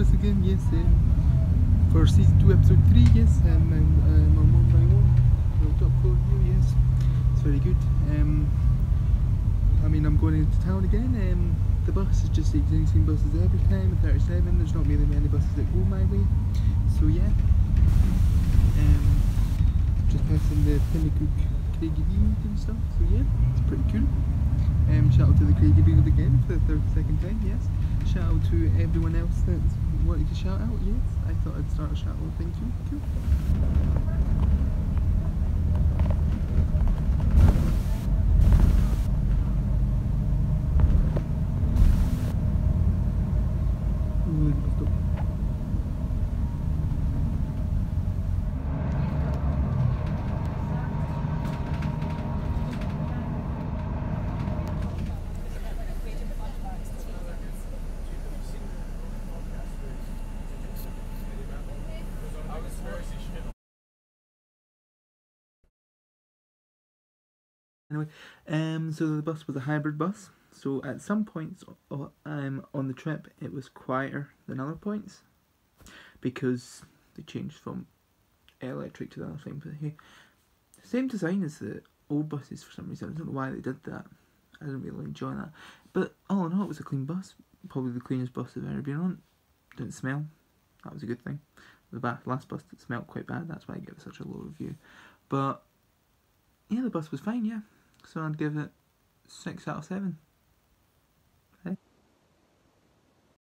us again, yes. Um, for season 2, episode 3, yes. Um, and, I'm on my own. Floor here, yes. It's very good. Um, I mean, I'm going into town again. Um, the bus is just the same buses every time, 37. There's not really many buses that go my way. So, yeah. Um, just passing the Pinnacook Craigie and stuff. So, yeah, it's pretty cool. Um, shout out to the Craigie again for the third, second time, yes. Shout out to everyone else that wanted to shout out, yes. I thought I'd start a shout out, thank you. Cool. Ooh, Anyway, um, so the bus was a hybrid bus. So at some points um, on the trip, it was quieter than other points because they changed from electric to the other thing. But here, same design as the old buses for some reason. I don't know why they did that. I didn't really enjoy that. But all in all, it was a clean bus. Probably the cleanest bus I've ever been on. Didn't smell. That was a good thing. The last bus that smelled quite bad. That's why I gave it such a low review. But yeah, the bus was fine. Yeah, so I'd give it six out of seven.